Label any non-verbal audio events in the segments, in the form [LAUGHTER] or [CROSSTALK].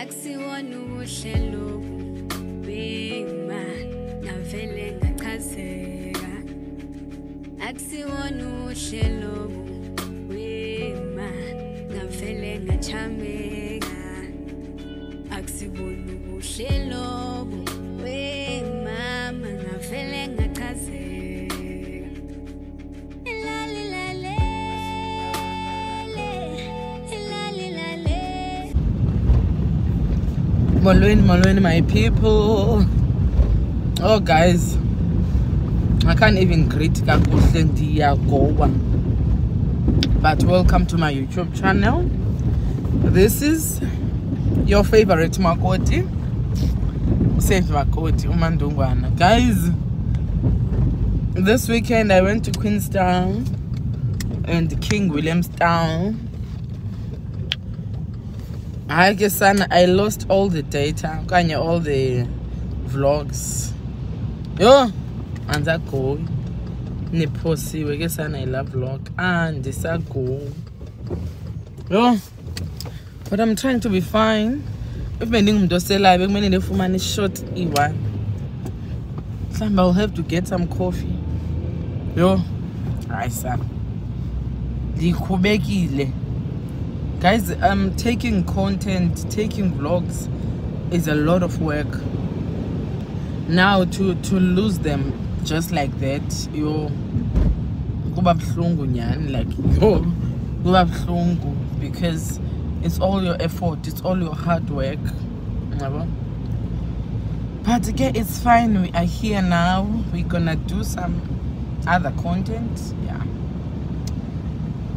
akusiwona uhle lobu bema navele ngachazeka akusiwona uhle lobu wema navele ngachameka akusibona ubuhle lobu Malone, Malone, my people. Oh, guys, I can't even greet Kakusendiagoa. But welcome to my YouTube channel. This is your favorite Makoti. Saved Makoti, Umandungwana. Guys, this weekend I went to Queenstown and King Williamstown hayi ke sana i lost all the data okanye all the vlogs yho andisagoyi ndiphosiwe ke sana yilaa vlog ah, andisagoyi yho but i'm trying to be fine if bendingumntu oselayo bekumele ndifumane ishort i-one mhlawumbi iwill have to get some coffee yho hayi sana ndikhubekile guys um taking content taking vlogs is a lot of work now to to lose them just like that you kuba like go kuba buhlungu because it's all your effort it's all your hard work but again it's fine we are here now we're gonna do some other content yeah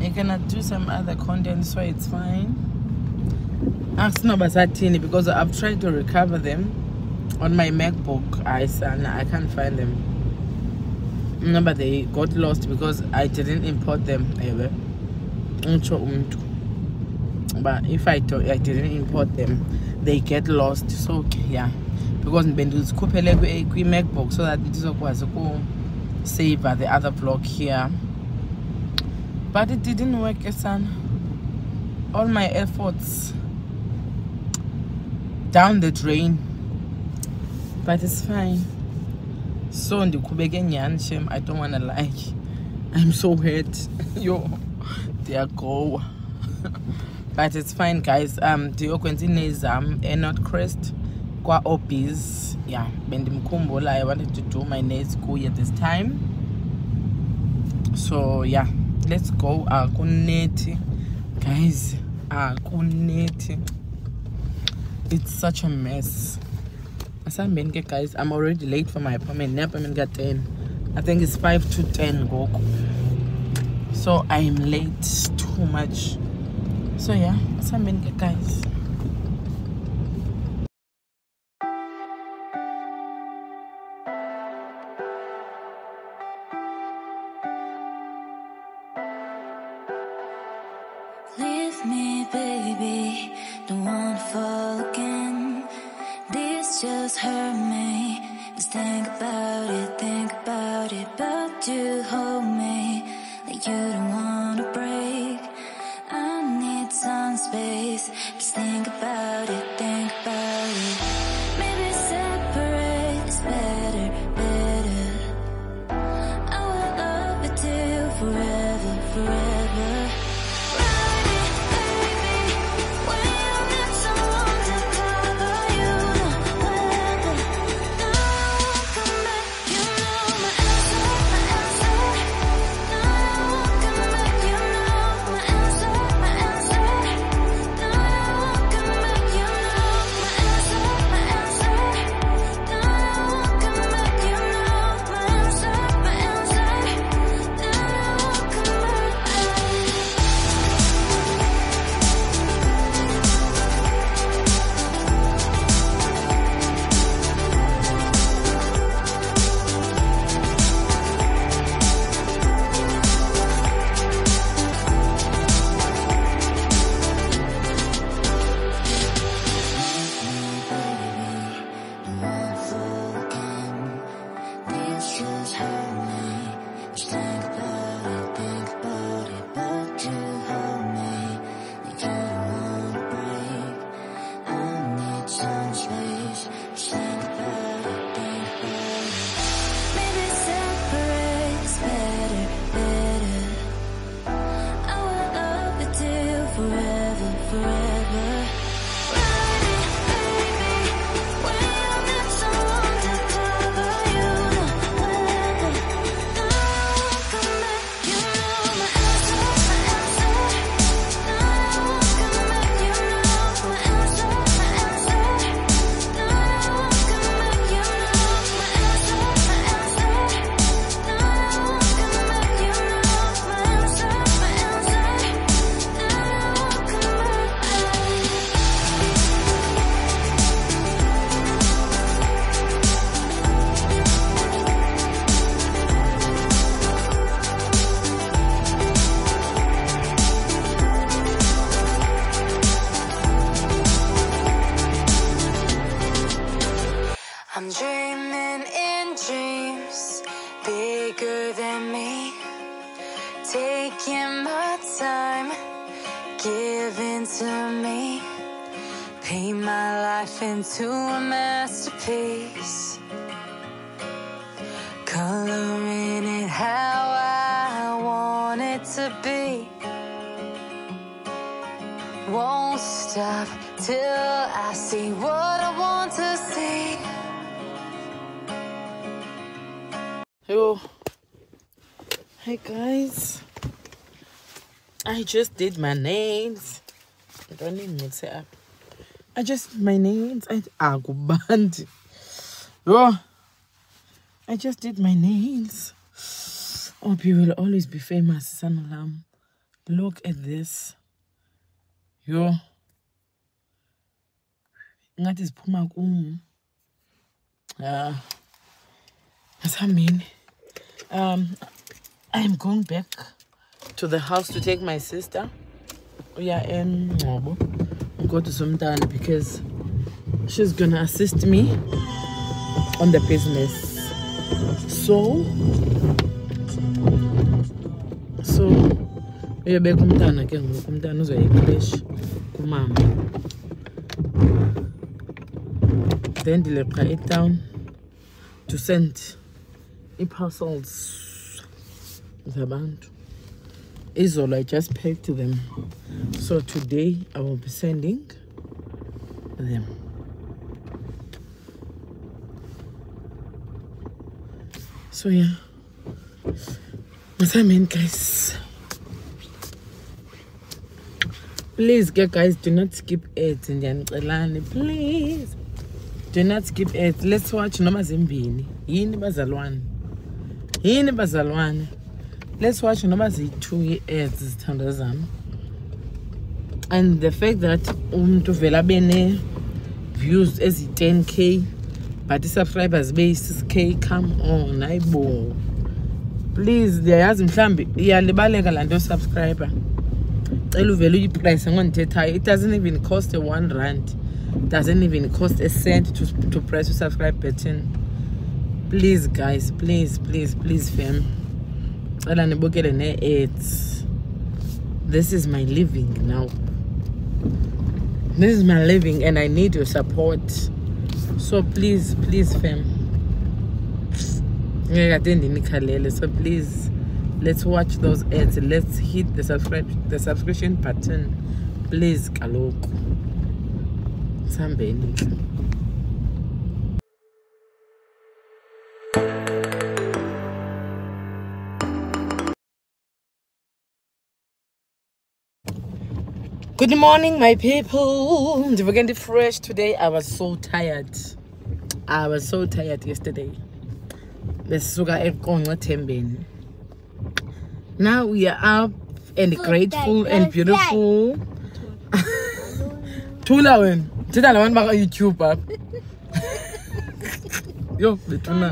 going cannot do some other content so it's fine thirteen because i've tried to recover them on my macbook i i can't find them Number they got lost because i didn't import them ever but if i do, i didn't import them they get lost so yeah because bendizikhuphele kwi-macbook so that it is ndizokwazi by the other block here but it didn't work Esan all my efforts down the drain but it's fine so ndikhubeke nyhani shem i don't wanna lie i'm so hurt [LAUGHS] yo go. [LAUGHS] but it's fine guys um the ndiyokwenza um zam enot crest kwa opis yeah bendimkhumbula i wanted to do my nails at this time so yeah let's go akunethi guys akunethi it's such a mess asihambeni ke guys i'm already late for my appointment ne-appointment ka-10 i think it's 5 to 10 ngoku so i'm late too much so yeah asihambeni ke guys Hey guys, I just did my nails. I don't need to up. I just my nails. I ah, go band. Oh, I just did my nails. Hope you will always be famous, son lamb. Look at this. Yo. Ngathi Yeah, kum. how ah. mean? Um I'm going back to the house to take my sister. We are in Go to Sumdana because she's going to assist me on the business. So, so, We umntana ke ngoku English. Come, kumama then ndileqa down to send ii-parcels zabantu izolo i just packed them so today i will be sending them so yeah what i mean guys please get guys do not skip it ads ndiyanicelani please do not skip it. let's watch noma zimbini yini bazalwane yini bazalwane let's watch noma ziyi-two i-ads zithanda zam and the fact that umntu vele abe ne-views eziyi-ten k but i-subscribers ibe yi-six k come on ayibo please ndiyayazi mhlawumbi iyalibaleka laa nto yosubscriber cela uvele uyiprice ngondithethayo it doesn't even cost a one rand doesn't even cost a cent to, to press usubscribe button please guys please please please fam cela this is my living now this is my living and i need your support so please please fam so please let's watch those ads let's hit the, subscribe, the subscription button please kaloku sambeni good morning my people We're getting fresh today i was so tired i was so tired yesterday besisuka ekonqethembeni now we are up and grateful and beautiful thula wena thetha back bakayoutube apha yo bethuna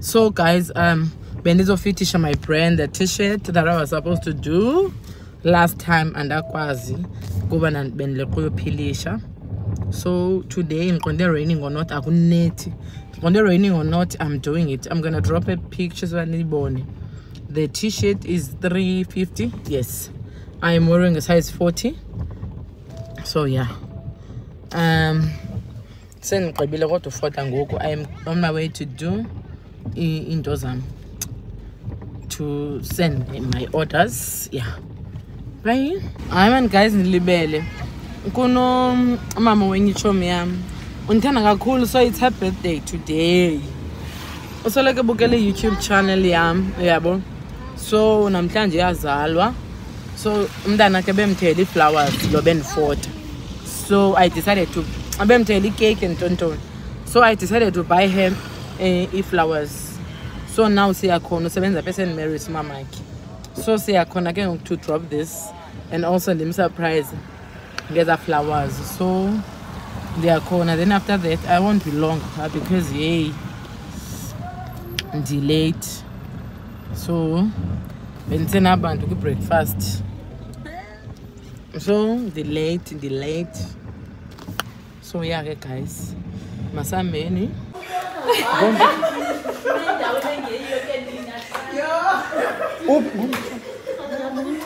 so guys um bendizofitisha my brand the t-shirt that i was supposed to do last time andakwazi kuba bendileqa uyophilisha so today ndiqonde raining or not akunethi ndiqonde raining or not i'm doing it i'm gonna drop a picture so nibone the t-shirt is 350 yes i am wearing a size 40 so yeah um sendigqibile kodwa ufota ngoku i am on my way to do in Dosan to send my orders yeah right hayi mani guys ndilibele kunomama itshomi yam undithanda kakhulu so it's her birthday today usoloko ebukele iyoutube channel yam yabo so namhlanje yazalwa so umntana ke bemthela iflowers lo bendifota so i decided to ah, bemthela ikeyiki ntontoni so i decided to buy her eh, flowers so now siyakhona usebenza phe st marys mamakhe so siyakhona ke ngoku to drop this and also them surprise Get are flowers so they are corner then after that i won't be long uh, because yay delayed so bendisena abantu kwi-breakfast so ndilate ndilate so ya guys masambeni [LAUGHS]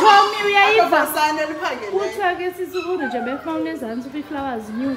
tommy uyayivauthiwake sisibunu nje befowuni ezantsi ube iflowers newe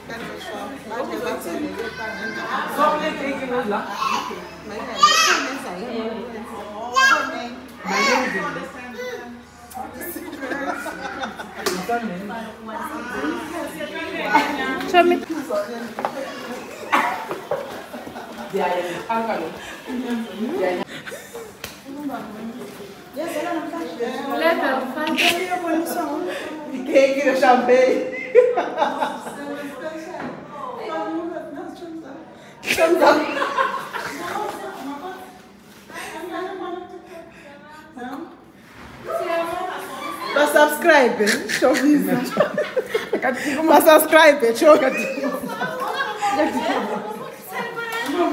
Chame. Leva, faz. Quem que eu chamei? [LAUGHS] Masubscribe, eh? showbiz. Eh?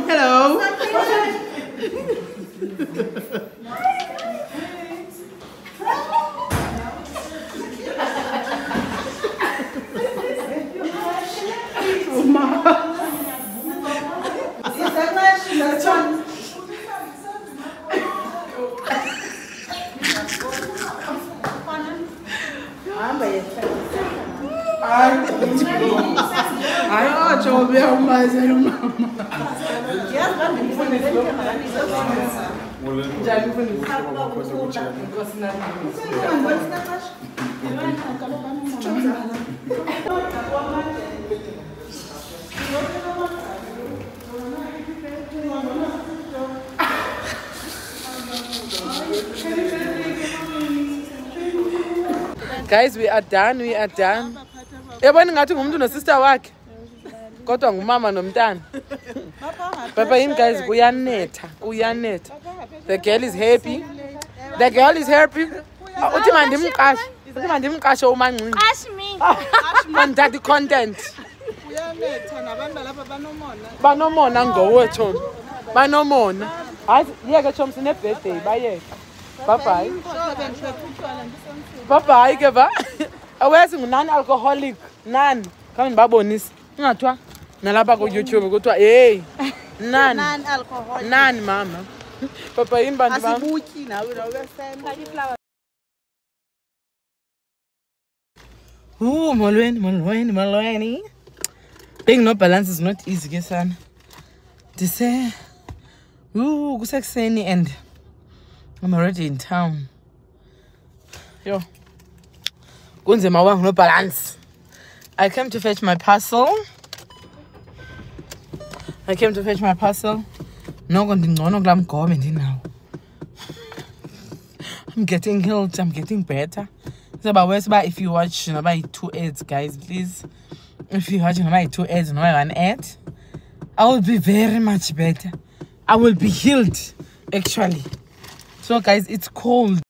Hello. guys we are done we are done yabona ngathi ngumntu nosister wakhe kodwa ngumama nomntana bapa him guys uyanetha uyanetha the girl is happy the girl is happy uthi mandimqashe uthi mandimqashe umangcinci mandithatha icontent banomona ngowe tom banomona hayi yeke tom sine-birthday bayeke babhayi babhayi ke ba [LAUGHS] awuyazi ngu-non alcoholic nani khange ndibabonise ungathiwa nalapa ku youtube kutwa hey, [LAUGHS] nani nani mama [LAUGHS] papa imba asibuki nawe nawuyasema Uh, molweni molweni molweni being no balance is not easy ke sana ndise uh, kusekuseni and i'm already in town yo kunzima wang no balance i came to fetch my parcel I came to fetch my parcel. no, ndingcono kulaa mgobe now. I'm getting healed. I'm getting better. So, but worse, but if you watch, you know, two ads, guys, please. If you watch, you know, two ads, and one ad, I will be very much better. I will be healed, actually. So, guys, it's cold.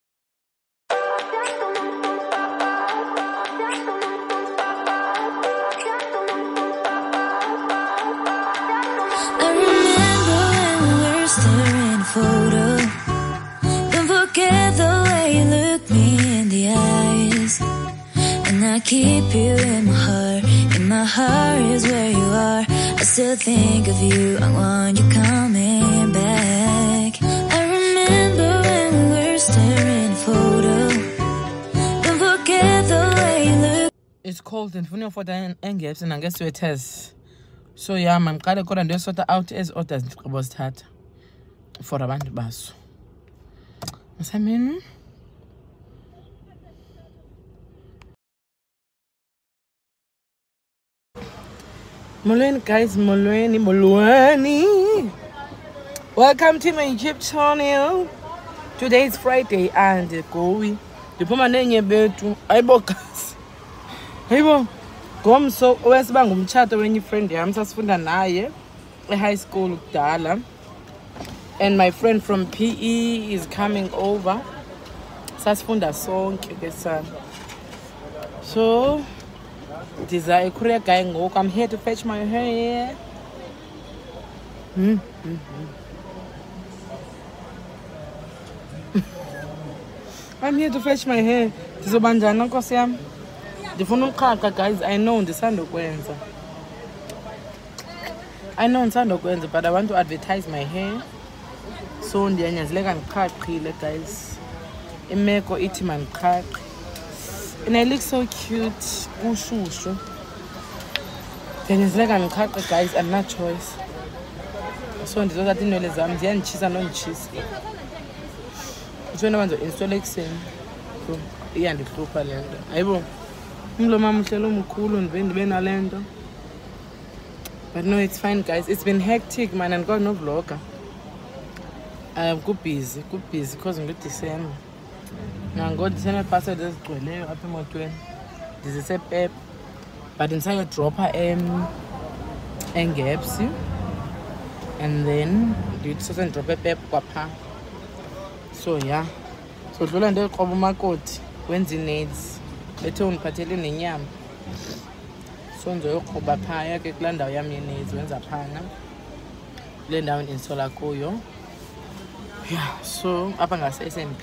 cold and funa ufota engepsi nangee-sweaters so ya mandiqale kodwa ndiyosota out ezi orders ndigqibo zithatha for Was bazo masamini molweni guys molweni molweni welcome to my youtube channel today is friday and gowi ndiphuma neenye bethu ayibogasi so. heyibo ngomso owesiba ngumtshato wenye ifriend yam sasifunda naye e-high school kudala and my friend from p e is coming over sasifunda sonke song sana so this is a ekorea guy ngoku i'm here to fetch my hair mm -hmm. hmm, hmm. [LAUGHS] i'm here to fetch my hair ndizoba njani nkosi yam ndifuna uqhaqa guys i know ndisandokwenza i know ndisandokwenza but i want to advertise my hair so ndiyanyanzeleka ndiqhaqile guys imeko ithi mandiqhaqe and i look so cute kushushu ndiyanyanzeleka ndiqhaqe guys andinachoice so ndizothatha iinwele zam ziyanditshisa nonditshisa ndithoinoba ndizoinstalla ekuseni iyandihlupha le nto ayibo umlo mam uhlelo mkhulu ndibe ndibe nale nto but no it's fine guys it's been hectic mine andikwazi novloga um kubhizi kubhizi cause ngudisemba nangodisemba ipassword ezigcweleyo apha emotweni ndizisepep but ndisayodropha engepsi and then ndisosendidrophe pep kwaphaa so yeah so dlula ndekroba umakoti wenza i-nades bethe undiphathele nenyama so ndizoyokroba phaya ke kulaa ndawo yam wenza phana kule ndawo ndindisola kuyo yeah so apha ngase-smp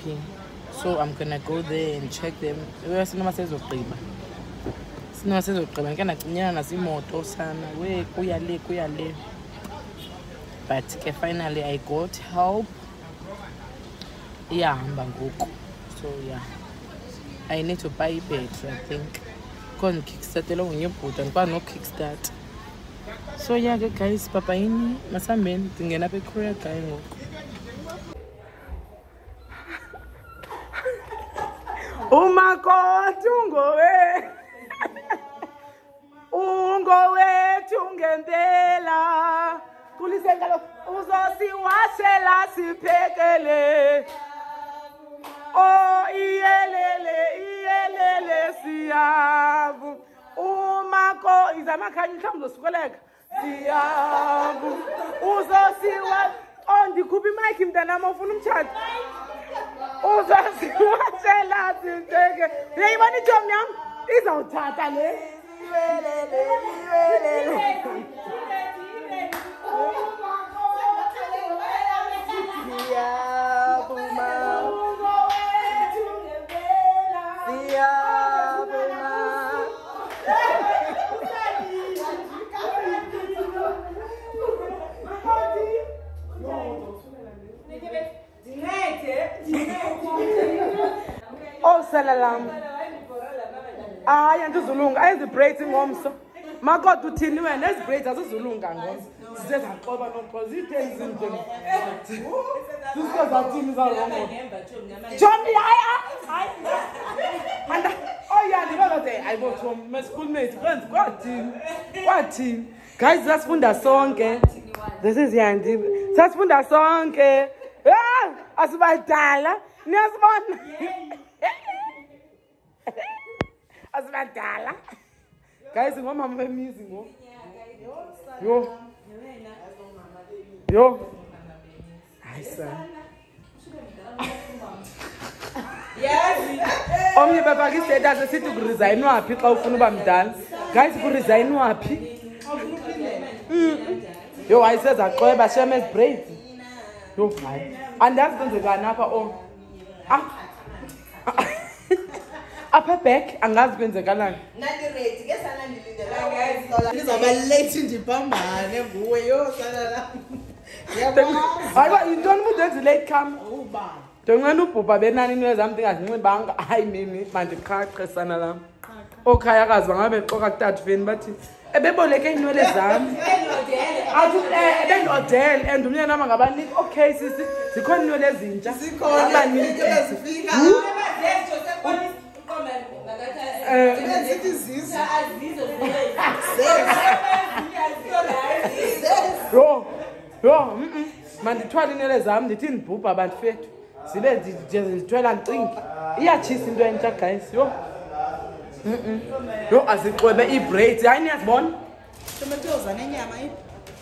so i'm gonna go there and check them sinoma sezogqiba sinoma sezogqiba ndike ndacinyana nasimoto sana we kuya le kuya le but ke finally i got help iyahamba ngoku so yeah i need to buy ibattery i think ko ndikickstatele kunye ibhuta ndikwazi nokukickstat so ya ke guys papa yini masihambeni ndingena apha ikorea guy ngoku umakoti [LAUGHS] oh ungowe [LAUGHS] ungowethu ngempela kulisengalo uzosiwashela siphekele O iyelele iyelele siyavu. Umako izamakhanya inhlamba zosukeleka. Siyavu. Uzosiwa ondikhupha oh, imayikhi mntanami ufuna umtshato. Uzosiwatshela zinteke. Uyayibona ijomi yam izawuthatha le. Iyelele iyelele. Yeah, boom. Oh Ah, the the braiding My God, is osalalami hayi andizulunga ezibraids ingomso makoda uthini This is azizulunga ngomso zize zaxoba nomxoza iitheni zintoni oh, zathini zarongo tshomi hayi hayi oyandibelode hayi bo tshomi meschoolmate friends What? kwathini guys that's sasifunda sonke this is yandi sasifunda sonke asibadala niyasibona [LAUGHS] asibadala guys ngomama bemizi ngo yo yo hayi sana yazi omnye bebhaka istatus esithi kurisayin waphi xa ufuna uba mdala guys kurisayin waphi yho hayi sezaxweba shemes braid yo hayi andazi kwenzekani apha om ah. [LAUGHS] apha ebhek angazi kwenzekalani ndizawubalethi ndibambane nguwe yosalaam hayi yintoni ubuthi wenza ileyite kam ndonqena ubhubha benani into ezam ndingazinxibanga hayi mini mandiqhaqhesana lam okhaya akazi bangabe bexoka kutatfeni bathi ebeboleke iinwele zam ebendodele eh, and umnyana wam angabaniki okay sisi zikhona iinwele ezintsha abaniki yho yho mm mandithwale iinwele zam ndithi ndibhubha bandifethu zibe ndijeze ndithwela ndicingi iyatshisa into entsha guys yho yho azixwebe iibraids hayi niyazibona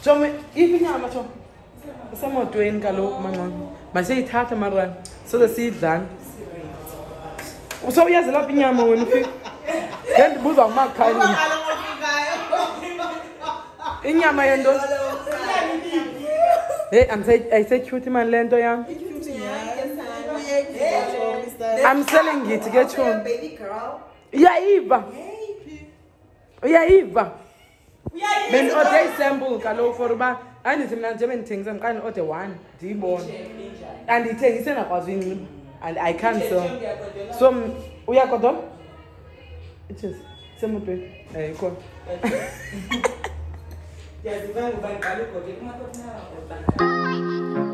tshome iphi inyama tsho isemotweni kaloku mangxono masiyayithatha marani soze siyidlane so uyazelapha inyama wena ufika ngendibuza umakhali inyama yento heyi ayisetyhuthi imali le nto yam amsele ngithi ke tshomi uyayiva uyayiva bendiode isample kaloku for uba andithi mna njebe ndithengisa ndiqala ndiode one ndiyibone andiyithengise ndakwazi uyinxiba i can't sell so uyakodola Eh, [LAUGHS] ¿Qué? es? my prayer. Eh, Ya a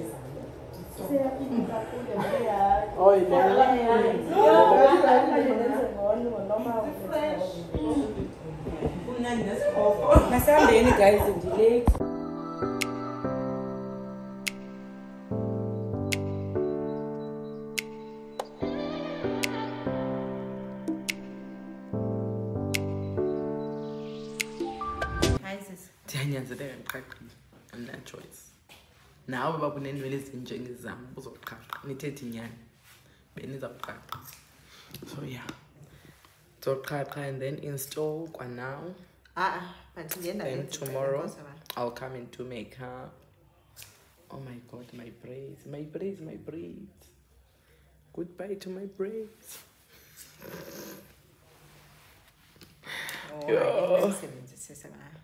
Oh, mm. yeah. Now nawe uba kuneenwele ezinjengezam uzoqhaqha nithethe inyani benizawuqhaqha so yeah ndoqhaqha and then install kwanaw uh-uh, ah, ah, then tomorrow i'll come in to make makeup oh my god my braids my braids my braids goodbye to my braids oh, yeah.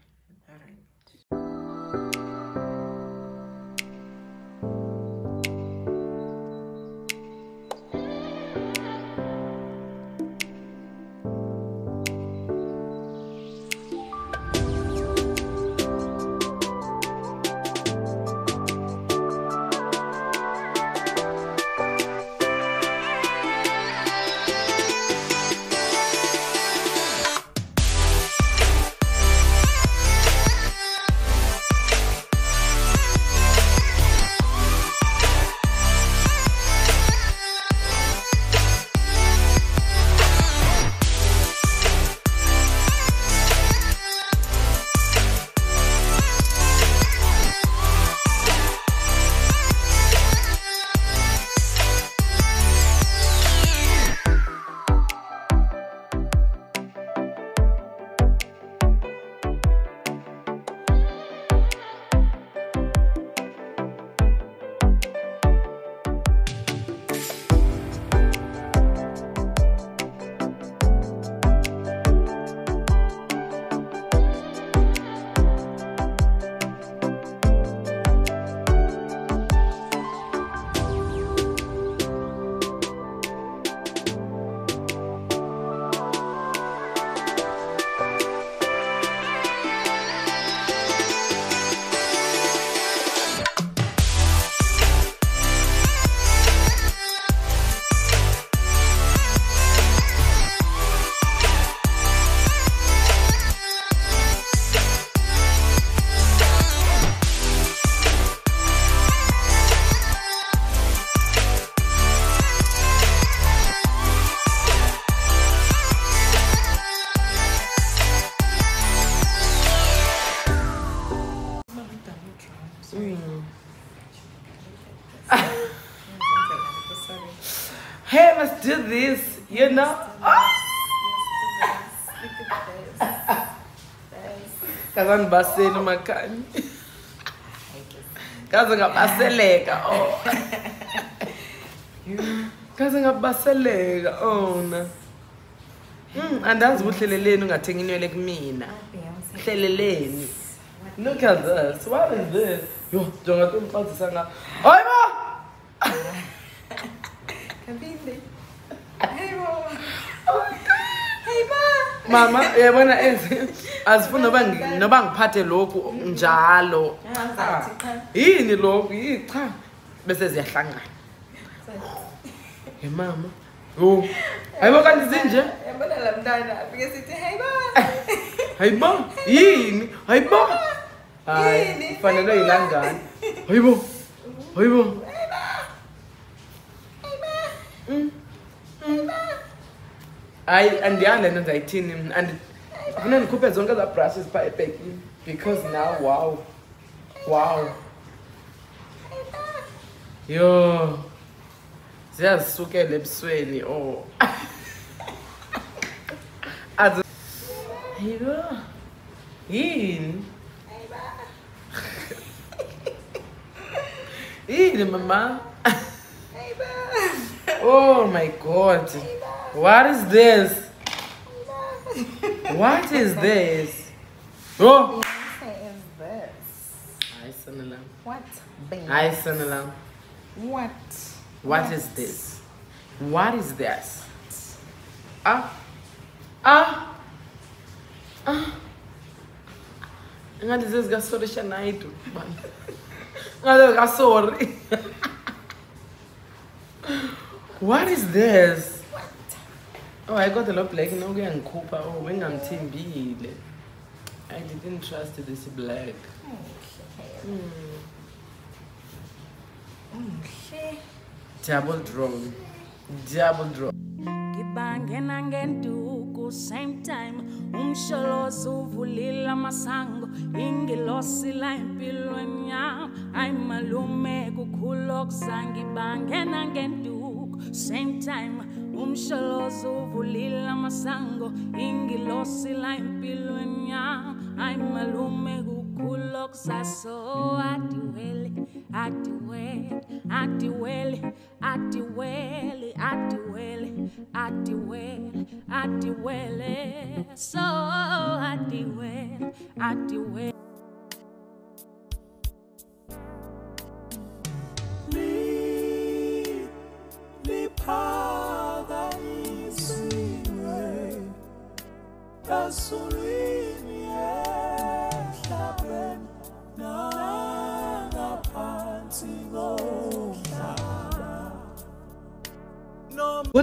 zanibaseni umakhanya kaze ngabaseleka o oh. kaze ngabaseleka ona hmm, andazi ubuhleleleni ungathenga inwele kumina hleleleni look at this what is this yo jonga tumxazisa nga hayi bo kabinde hayi [LAUGHS] bo mama yabona eh, azifuni noba noba ngiphathe lokhu njalo yini lokhu yi cha bese ziyahlangana ye mama yo hayibo kanti zinje yabona la mntana afike sithi hayibo [LAUGHS] hayibo yini hayibo hayi fanele yilangane hayibo hayibo hayibo hayibo hayi andihani le nto ndizayithini and funa ndikhuphe zonke zaa brushes pha ebekini because now wow wow yho ziyazisukela ebusweni oh. [LAUGHS] o yho yini yini mama oh my god Ayba. What is this? what is this? Oh! What is this? What? I What? What? What is this? What is this? Ah! Ah! Ah! Ngati gasori gasoresha naitu. Ngati gasori. [LAUGHS] What is this? Oh hayi kodwa lo black no kuyangikhupha oh bengamthembile. I didn't trust this black. Umhle. Double draw. Double draw. Ngibangena ngenduku same time umsholozo uvulile amasango ingilosi la empilweni yami ayimalume kukhulu okuzangibangena ngenduku same time umsholozo uvulile amasango ingilosi la empilweni yami hayi malume kukhulu kusaso oh, adiwele adiwele adiwele adiwele adiwele adiwele adiwele so adiwele adiwele good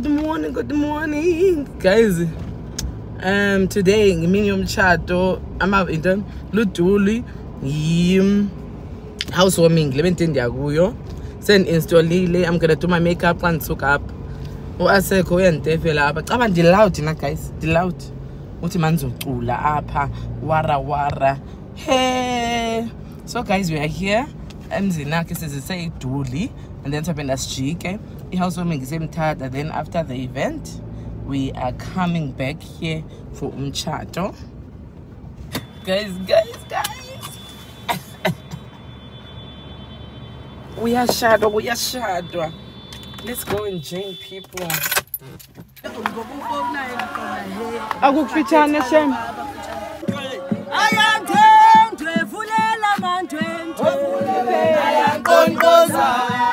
morning good morning guys um today ngimini yomtshato little luduli yi-housewarming le Send ndiyakuyo Lily. i'm gonna do my makeup and soak up uasekho uyandivela apha caba loud na guys ndilawudi uthi mandizocula apha wara wara he so guys we are here emzini akhe sizise iduli and then saphinda sijike i-housewarming isemthatha then after the event we are coming back here for umtshato guys guys guys [LAUGHS] uyashadwa kuyashadwa Let's go and drink, people. akukufitshane shem ayandwendwe vulela mandwendwe ayankonkoza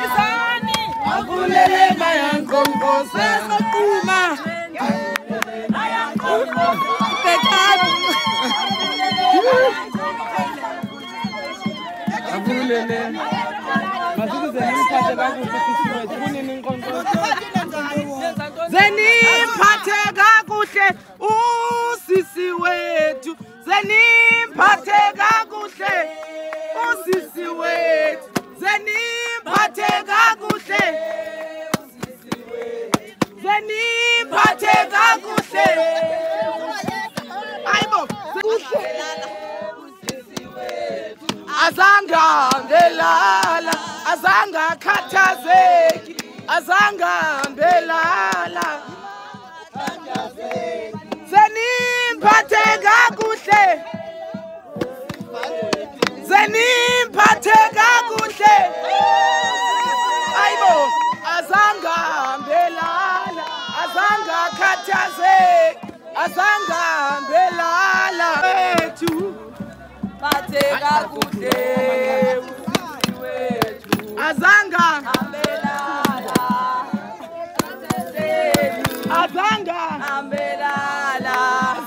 izani avulele mayankonkoza esoquma bekani avulele masikuze nimphathe kakuhle usisi wethu zenimphathe kakuhle usisi wethu zenimphathe kakuhle zenimphathe kakuhle ayibo azanga ngelala azanga khathazeki azanga mbelala Zeniphathe kakuhle. Zeniphathe kakuhle. Ayibo, azanga hambelala, azanga khathazeki, azanga hambelala wethu. Phathe kakuhle. Azanga hambelala zanga ambelala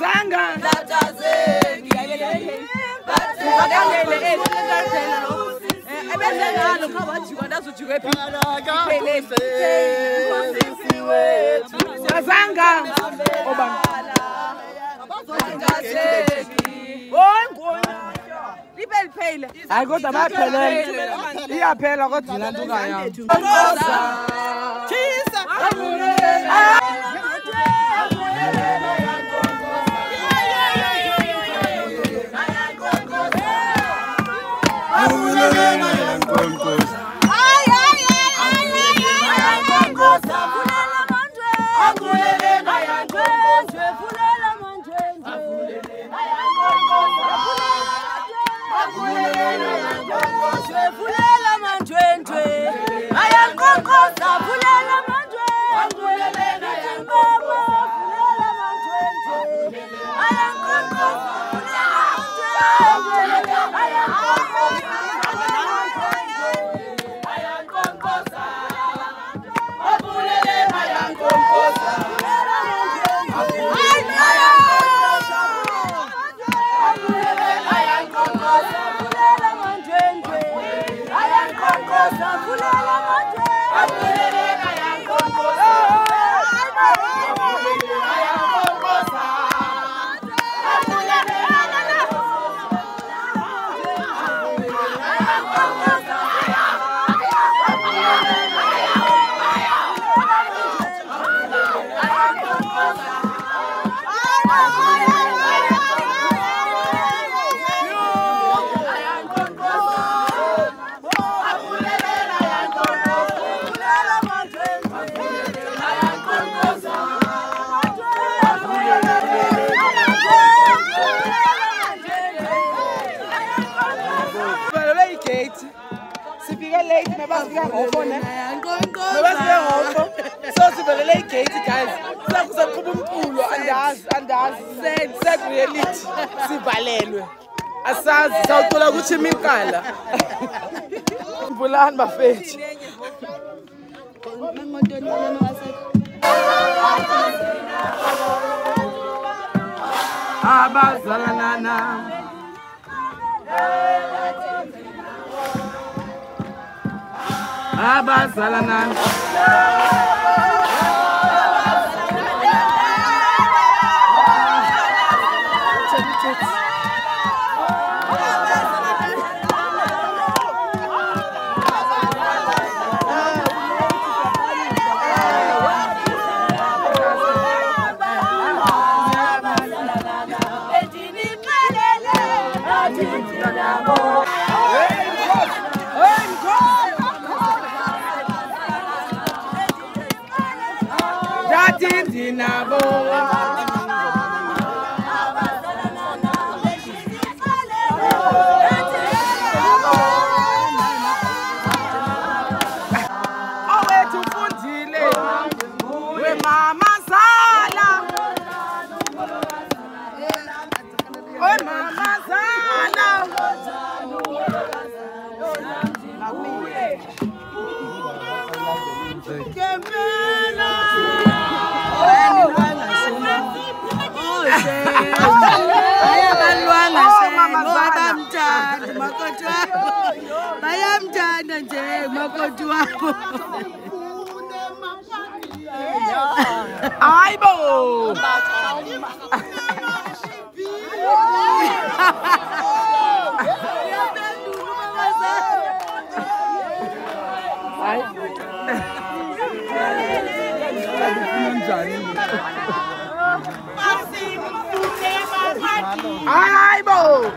zanga latazeki bathakalele esizathela lo ebenze ngalo kha bathiwa ndazujike phi iphelele kusisiwe zanga obanga abazothengazeki hoy ngona hayi kodwa bayaphelela iyaphela kodwa mina ntungayo Ayankonkosa, pulela manjwentwe. Ayankonkosa, pulela manjwentwe. sivelele igate guys sakusaqhuba umculo andazi andazi sekureality sivalelwe asazi sawucula kuthi imikala mbulani bafethu abazalana abazalana cô chua ai bù ai bù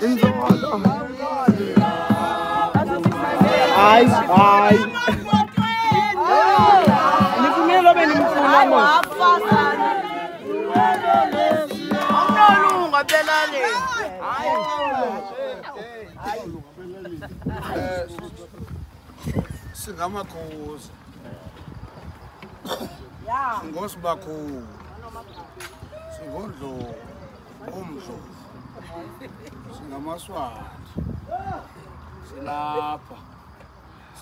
Inzolo. hayi hayi nifunile lobe nimfunaunolunga pelani singamakhuza singosibakhulu singondlovu ngomdlovu singamaswati silapha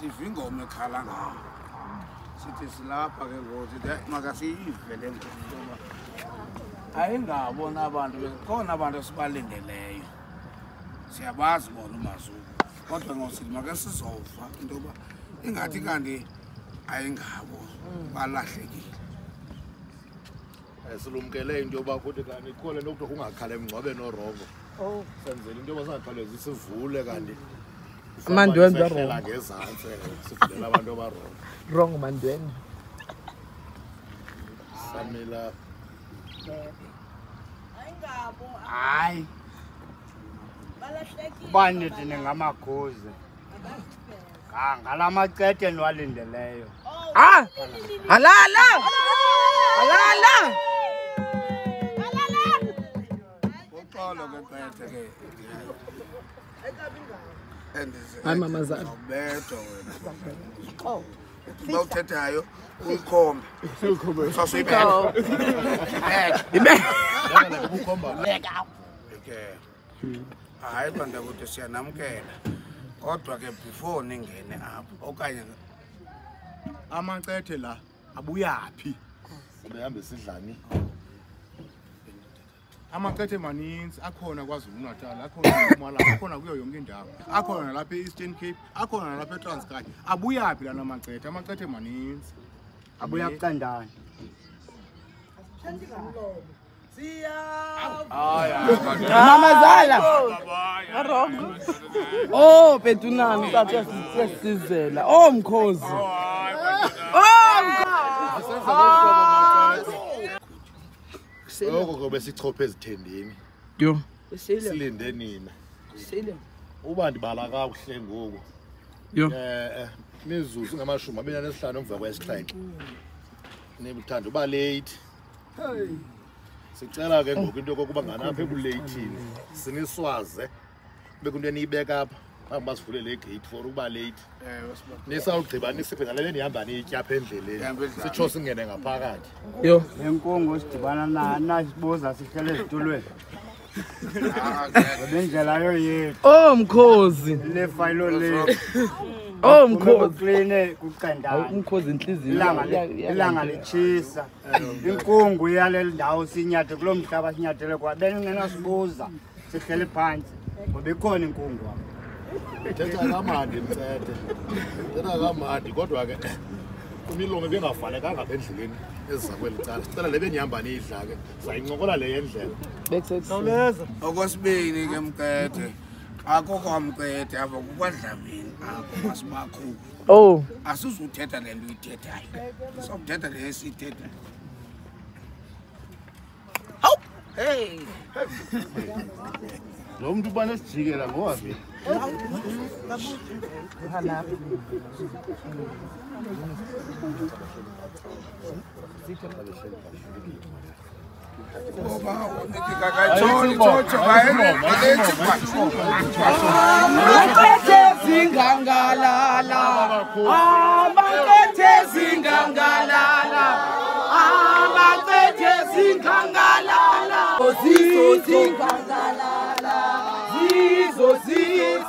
sivingome khala ngayo sithi silapha ke ngoku sithi hayi makasiyive le ngoba ayingabona abantu khona abantu esibalindeleyo siyabazi bona umazulu kodwa ngosithi make sizova into yoba ingathi kanti ayingabo balahlekile silumkele into yoba kuthi kanti ikhole nokuthiwa kungakhala emngcwabeni orongo oh. senzela into yoba singakhawulezi sivule kanti mm. amandwendwe wrong mandwendwe hayi ubanithi ningamakhuzi ngala macethe niwalindeleyo alalaalala uxolo kwecethe ke hayi mamazaluba uthethayo uyikhombehayi bantakude siyanamkela kodwa ke before ningene apho okanye amacethe la abuyaphi behambe sidlani oh. amakethe maninzi akhona kwazulu natal akhona mpumalanga akhona kuyo yonke indawo akhona nalapha e-eastern cape akhona nalapha etranskai abuya phi lana macethe amacethe maninzi abuya kucandana mamazala o oh, betunani sasizela o oh, mkhozi oh, oko ke besichophe ezithendeni yho silinde nina uba ndibala kakuhle ngoku yho um eh, eh, mizuzu ngamashumi abinanesihlanu emva kwesixhenxe nibuthanda uba leyithi sicela ke ngoku into yokokuba nganapha ebuleythini siniswaze bekunto eniyibeka apha phambi bazivulele egeyithi for uba leyithi eh, nisawugqiba nisiphe nale nihamba niyityapha endleleni sitsho singene ngaphakathi yo le nkongo sidibana nasibuza sihlele ezitulweni bendlela ah, yoyeti o mkhozi nefailo le o mkhozikuqendamkhozi ntliziyoilanga litshisa eh, inkungu iyaleli ndawo sinyathe kuloo mhlaba sinyathele kwa benngenasibuza sihleli phantsi ngoba ikhona inkungu wam thetha kamandi mthethe thetha kamandi kodwa ke imilungu bengavalekanga apha endleleni eziza kweli cala sicela le benyihamba niyidla ke sayincokola le yendlela okwesibini ke mkethe akho kwamkethe apha kukwadlamini apho asibakhulu ow oh. asizuthetha le nto uyithethayo sokuthetha le esiyithethayo hawu hey lo mntu ubanesijikela ngowabi amakethe zingangalala amakethe zingangalala amakethe zingangalala ozizo zingangalala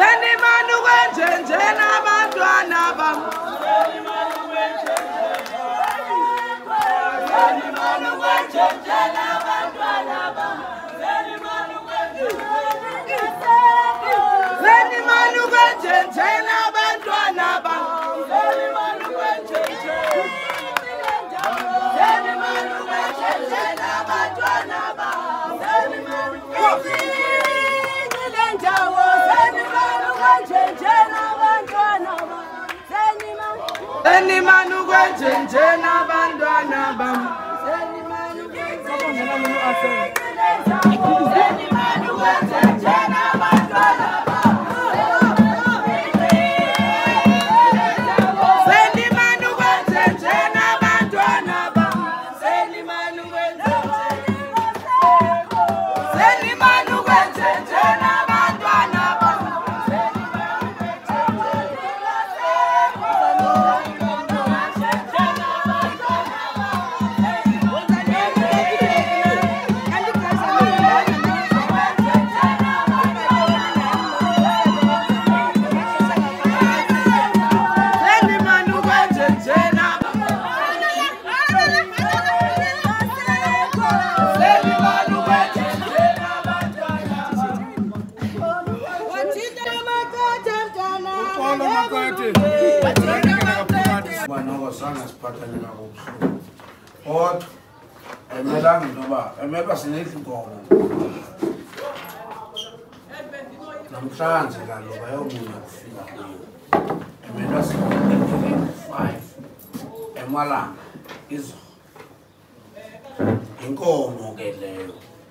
zeni manu kwenje njena abantwana bam zeni manu kwenje njena abantwana bam zeni manu kwenje njena abantwana enimani ukwenjenjena abantwana bam enimani ukwenjenjena abantwana bam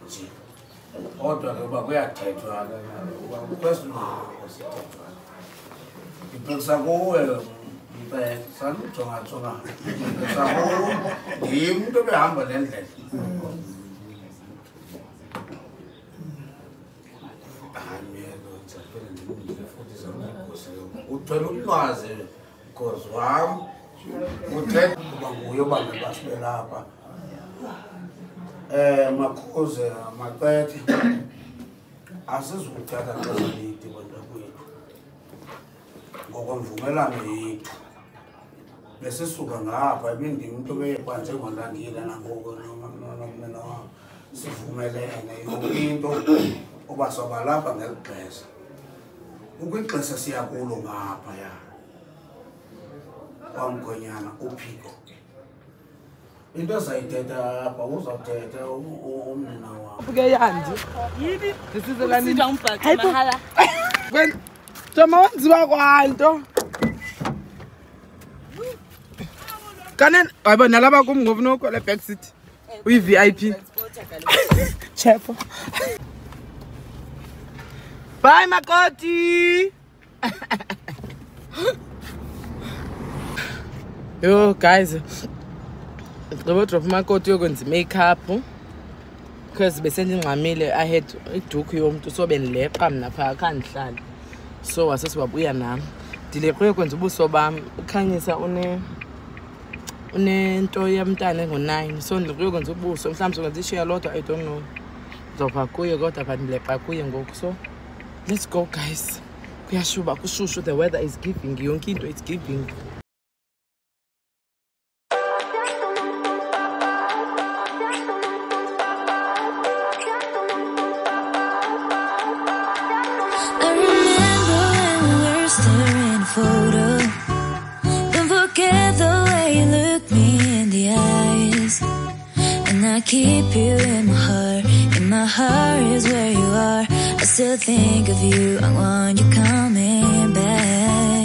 kuthi kodwa ke uba kuyathethwa ke uba kwesinokusithethwa ndiphekisa kuwe mpe sandijongajonga ndiphekisa kuwe ndim into ebehamba le ndlela uthwele ulwazi mkhozi wam uthetha uba nguye uba ngabasibelapha eh makhoze amaqethe asizukuthatha ngezinidi bantu kwethu ngokomvumelano yethu besisuka ngapha ebindimntu beyekwanze ngolandile nangoku nomneno wabo sivumelene yonke into uba sobalapha ngeli xesha ukwixesha siyakulo ngapha ya kwamgonyana uphiko into zayithetha apha uzawuthetha umnina wam ke [LAUGHS] wenziwa kwanto kanene hayibo nalapha kum ngoku nokhwela city uyi-v i p [LAUGHS] chepo [LAUGHS] bayi makoti yho guys ndigqiba udropha amakoti yokwenza i-makeup because besendingxamile i had idukhu yomntu so bendileqa mna phaa khandihlala so wase siwabuya nam ndileqwe kwenza ubuso bam ukhanyisa unento yamntana engu-nine so ndikuyokwenza ubuso mhlawumbi sokwenza ishiya lodwa i don't know ndizawupha kuye kodwa but ndileqa kuye ngoku so let's go guys kuyashuba kushushu the weather is giving yonke into is giving photo. Don't forget the way you look me in the eyes. And I keep you in my heart. In my heart is where you are. I still think of you. I want you coming back.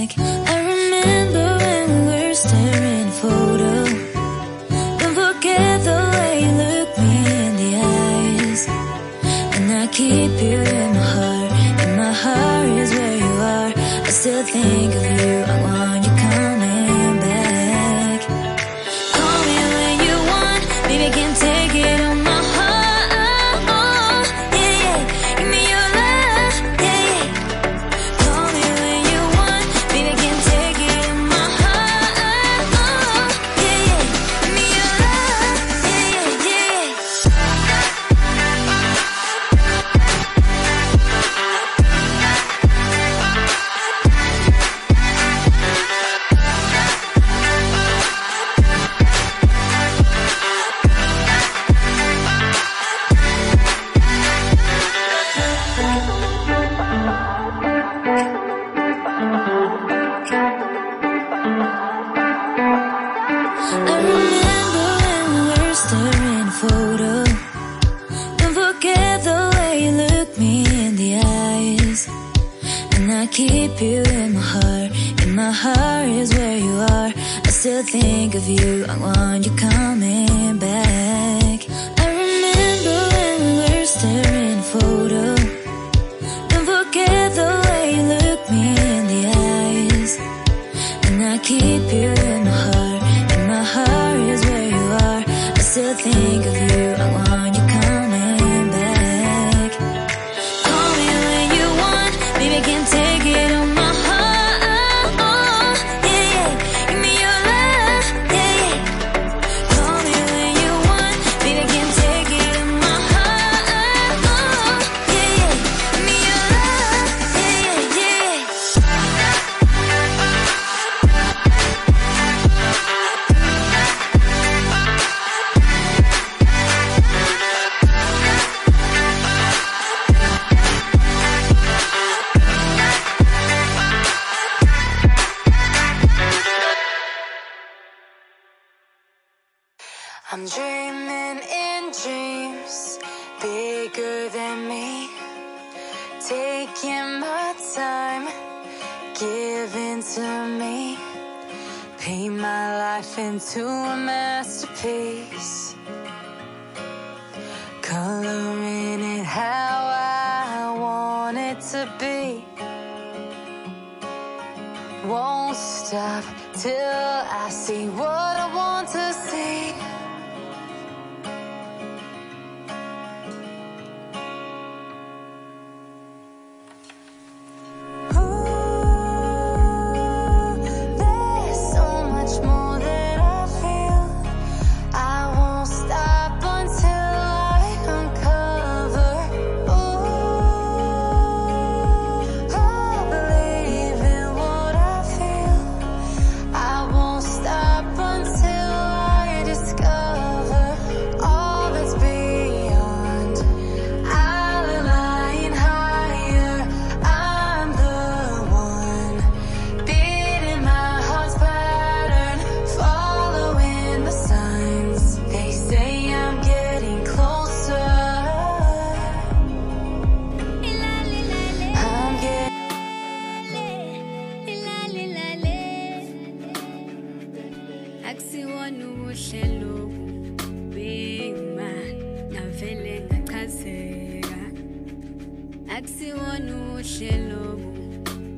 luhle lobu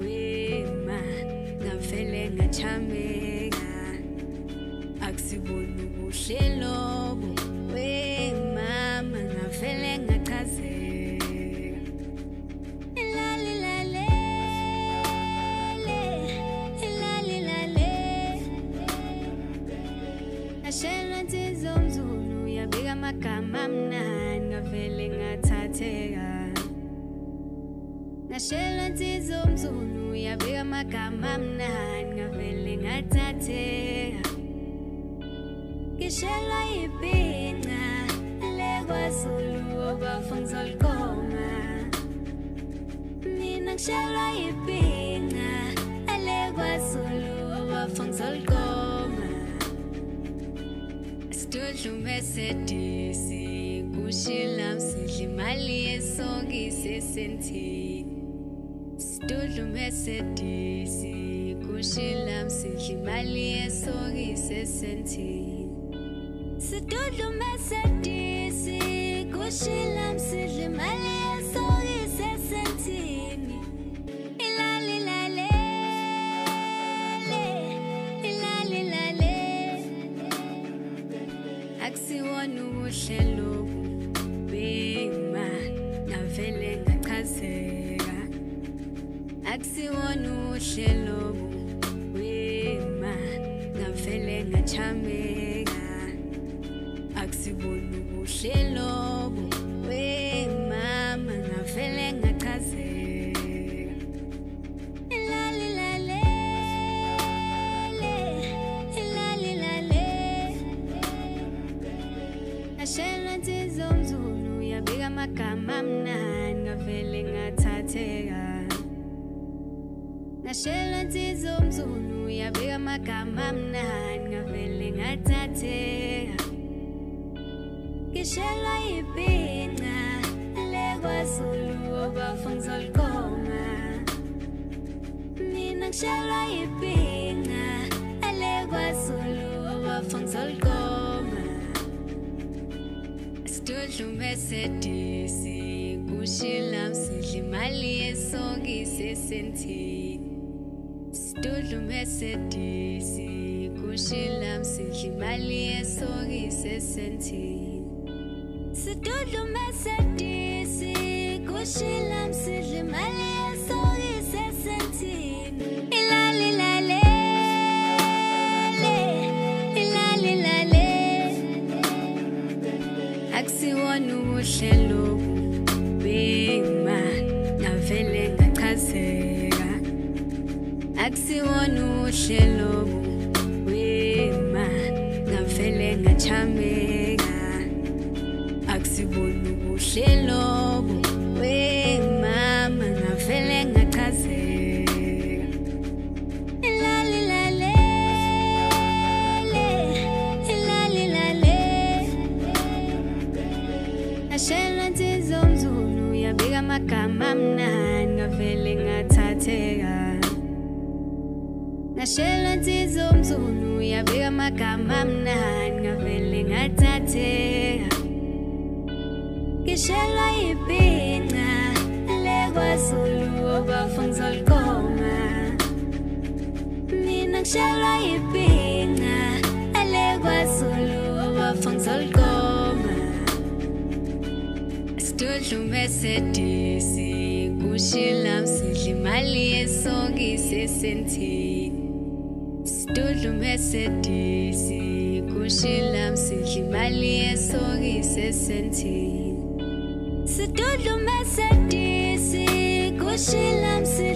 wema ngamfele ngathameka akusiboni ubuhle lobu ngashela nsizwa umzulu yabika amagama amnani ngavele ngathatheka ngishela ibhinca lekwazulu obafu ngizoliqoma mina ngishela ibhinca lekwazulu obafu ngizoliqoma sidudlume sedisi kushila msidla imali yesokise sentini Dudlumesedisi kushilam sidlimali esokise senthi Sidudlumesedisi kushilam amagama amnani ngavele ngathatheka ngashelwa nsizwa umzulu yabika amagama amnani ngavele ngathatheka ngishelwa ibhinca lekwazulu obafu ngizoliqonga mina ngishelwa ibhinca lekwazulu obafu ngizoliqonga udlume sedisi kushila msidli imali yesokise senthini sidudlume sedisi kushila msidli imali yesokise senthini sidudlume sedisi kushila msidli imali kahle lobo we mama ngavele ngachazeka ilalalale ilalalale ashela ntizomzulu yabika amagama mnani ngavele ngathatheka ngashela ntizomzulu yabika amagama mnani ngavele ngathatheka ngishelwa ibhinga alekwazulu wafonza olgoma sidudlume sedisi kushila msidla imali yesokisi esentini sidudlume sedisi kushila msidla imali yesokisi esentini sidudlume sedisi kushila msidla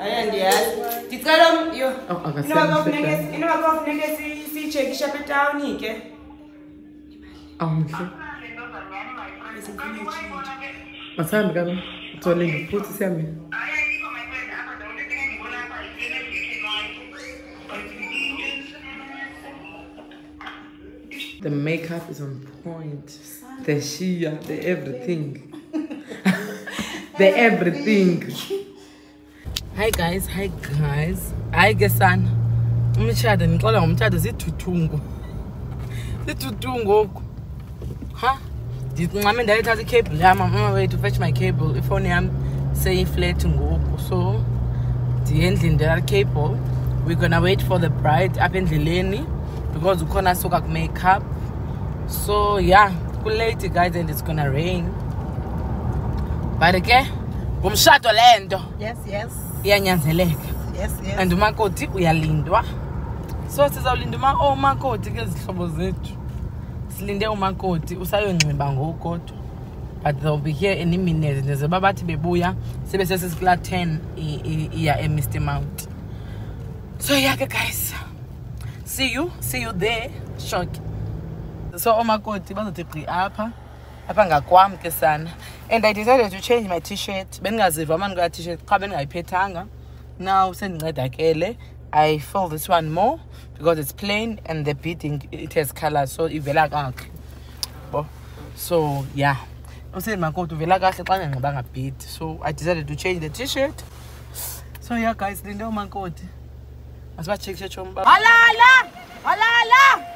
Ayan ndiyazi. Ndicela yo. Oh, oh, inoba kwafuneke inoba kwafuneke sichekisha betawuni ke. Oh, Awumhle. Masihambe kaloku. Uzolinda futhi sihambe. The makeup is on point. The shia, the everything. [LAUGHS] the everything. hi guys hi guys I I'm. I'm I'm tired. tired. hayi ke sana umtshado ndixola ngomtshado ziithuthungo [LAUGHS] ziithuthungo oku cable. I'm on my way to fetch my cable If only i ifowuni yam seyiflat go. so the ndiye endlini ndela cable we're gonna wait for the bride the endleleni because we're gonna soak up makeup. so yeah late guys and it's gonna rain but ke ngumshato le land. yes yes iyanyanzeleka yes, yes. and umakoti uyalindwa so sizawulinda uma omakoti oh, ke zihlobo zethu silinde umakoti usayonxiba ngokukodwa but they'll be here any minute ndize uba bathi bebuya sibe sesisikula 10 iya emr mount so yeah ke guys see you see you there shock so omakoti bazothi gqi apha apha ngakwam ke sana and i decided to change my t-shirt bendingaziva uma ndika t-shirt qha bendingayiphethanga now sendincedakele i fill this one more because it's plain and the beading it has color so ivela kakuhle bo so yeah umsebenzi makoti uvela kahle xa ndinganxibanga bead so i decided to change the t-shirt so yeah guys linde umakoti masibajekishe tshomi halala halala